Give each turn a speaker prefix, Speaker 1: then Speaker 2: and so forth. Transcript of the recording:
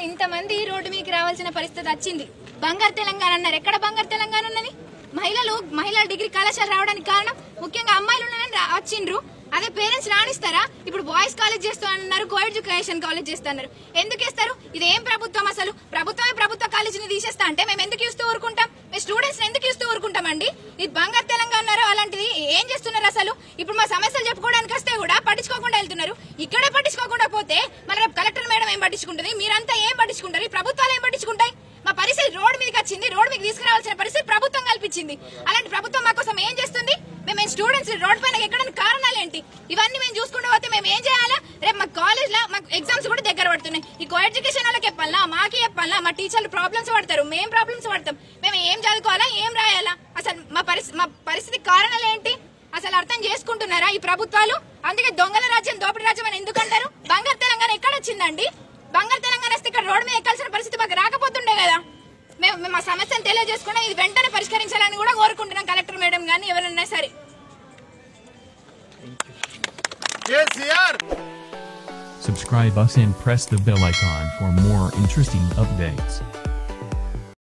Speaker 1: అసలు ఇంతమంది రోడ్డు మీదకి రావాల్సిన పరిస్థితి వచ్చింది. బంగారు తెలంగాణ అన్నారు. ఎక్కడ బంగారు తెలంగాణ ఉన్నది? మహిళలు మహిళల డిగ్రీ కళాశాల రావడానికి కారణం? ముఖ్యంగా అమ్మాయిలు ఉన్నారని రా- వచ్చిండ్రు. అదే పేరెంట్స్ రాణిస్తారా? ఇప్పుడు బాయ్స్ కాలేజ్ చేస్తూ అన్నారు కో ఎడ్యుకేషన్ కాలేజ్ చేస్తున్నారు ఎందుకు ఇస్తారు ఇది ఏం ప్రభుత్వం అసలు? ప్రభుత్వమే ప్రభుత్వ కాలేజీని తీసేస్తా అంటే మేము ఎందుకు ఇస్తూ ఊరుకుంటాం? మేము స్టూడెంట్స్ ఎందుకు ఇస్తూ ఊరుకుంటామండి? ఇది బంగారు తెలంగాణ అన్నారు అలాంటిది ఏం చేస్తున్నారు అసలు ఇప్పుడు మా సమస్యలు చెప్పుకోవడానికి వస్తే కూడా పట్టించుకోకుండా వెళ్తున్నారు. ఇక్కడే పట్టించుకోకుండా పోతే మన రేపు కలెక్టర్ మేడం ఏం పట్టించుకుంటుంది? మీరంతా ఏం పట్టించుకుంటారు? ఈ ప్రభుత్వాలు ఏం పట్టించుకుంటాయి? మా పరిస్థితి రోడ్ మీదకి వచ్చింది రోడ్ మీకు తీసుకురావాల్సిన పరిస్థితి ప్రభుత్వం కల్పించింది. అలాంటి ప్రభుత్వం మా కోసం ఏం చేస్తుంది? మేము స్టూడెంట్స్ రోడ్ పైన ఎక్కడానికి కారణాలు ఏంటి? ఇవన్నీ మేము చూసుకుంటూ పోతే మేము ఏం చేయాలా? రేపు మా కాలేజ్లో మాకు ఎగ్జామ్స్ కూడా దగ్గర పడుతున్నాయి. ఈ కో ఎడ్యుకేషన్ వాళ్ళకి చెప్పాలా? మాకి చెప్పాలా? మా టీచర్లు ప్రాబ్లమ్స్ పడతారు. మేము ప్రాబ్లమ్స్ పడతాం. మేము ఏం చదువుకోవాలా? ఏం రాయాలా? అసలు మా పరిస్థితి మా పరిస్థితి కారణాలు ఏంటి? అసలు అర్థం చేసుకుంటున్నారా ఈ ప్రభుత్వాలు? అందుకే దొంగల రాజ్యం దోపిడీ రాజ్యం అని ఎందుకు అంటారు బంగారు తెలంగాణ ఎక్కడ వచ్చిందండి? బంగారు తెలంగాణ వస్తే ఇక్కడ రోడ్ మీద ఎక్కాల్సిన పరిస్థితి మాకు రాకపోతుండే కదా. మేము మేము మా సమస్యను తెలియజేసుకున్నా ఇది వెంటనే పరిష్కరించాలని కూడా కోరుకుంటున్నాం కలెక్టర్ మేడం కానీ ఎవరన్నా సరే.
Speaker 2: Subscribe us and press the bell icon for more interesting updates.